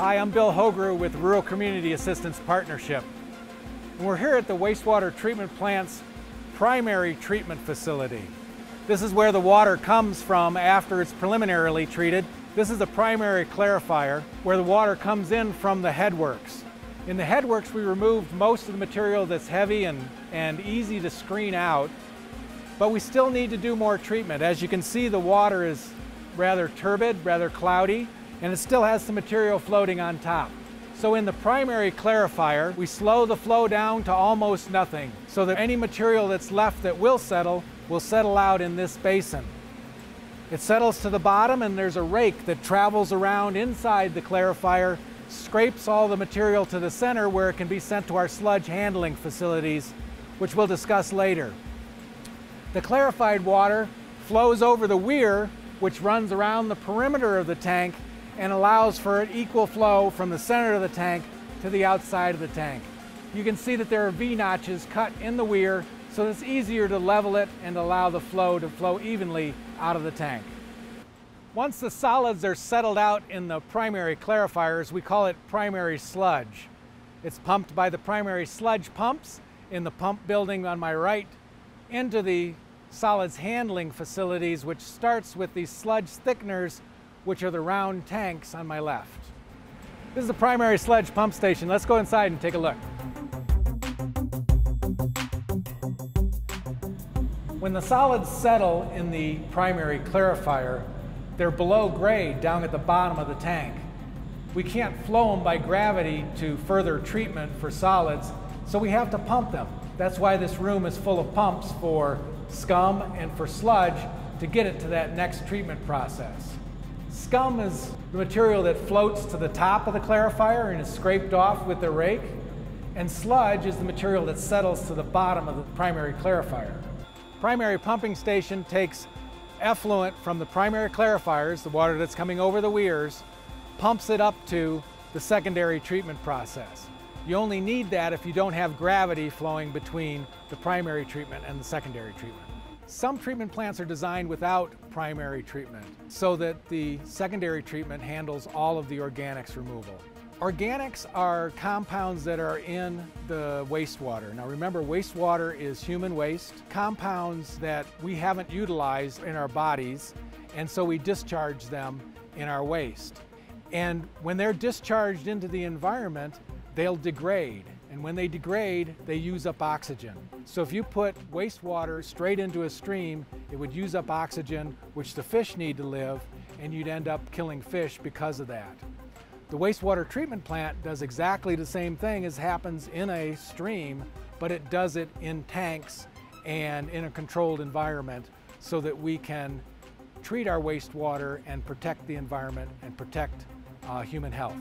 Hi, I'm Bill Hogrew with Rural Community Assistance Partnership. And we're here at the wastewater treatment plant's primary treatment facility. This is where the water comes from after it's preliminarily treated. This is the primary clarifier where the water comes in from the headworks. In the headworks, we removed most of the material that's heavy and, and easy to screen out, but we still need to do more treatment. As you can see, the water is rather turbid, rather cloudy, and it still has some material floating on top. So in the primary clarifier, we slow the flow down to almost nothing so that any material that's left that will settle will settle out in this basin. It settles to the bottom and there's a rake that travels around inside the clarifier, scrapes all the material to the center where it can be sent to our sludge handling facilities, which we'll discuss later. The clarified water flows over the weir, which runs around the perimeter of the tank and allows for an equal flow from the center of the tank to the outside of the tank. You can see that there are V-notches cut in the weir so it's easier to level it and allow the flow to flow evenly out of the tank. Once the solids are settled out in the primary clarifiers, we call it primary sludge. It's pumped by the primary sludge pumps in the pump building on my right into the solids handling facilities, which starts with these sludge thickeners which are the round tanks on my left. This is the primary sludge pump station. Let's go inside and take a look. When the solids settle in the primary clarifier, they're below grade down at the bottom of the tank. We can't flow them by gravity to further treatment for solids, so we have to pump them. That's why this room is full of pumps for scum and for sludge to get it to that next treatment process. Scum is the material that floats to the top of the clarifier and is scraped off with the rake. And sludge is the material that settles to the bottom of the primary clarifier. Primary pumping station takes effluent from the primary clarifiers, the water that's coming over the weirs, pumps it up to the secondary treatment process. You only need that if you don't have gravity flowing between the primary treatment and the secondary treatment. Some treatment plants are designed without primary treatment so that the secondary treatment handles all of the organics removal. Organics are compounds that are in the wastewater. Now remember, wastewater is human waste, compounds that we haven't utilized in our bodies, and so we discharge them in our waste. And when they're discharged into the environment, they'll degrade. And when they degrade, they use up oxygen. So if you put wastewater straight into a stream, it would use up oxygen, which the fish need to live, and you'd end up killing fish because of that. The wastewater treatment plant does exactly the same thing as happens in a stream, but it does it in tanks and in a controlled environment so that we can treat our wastewater and protect the environment and protect uh, human health.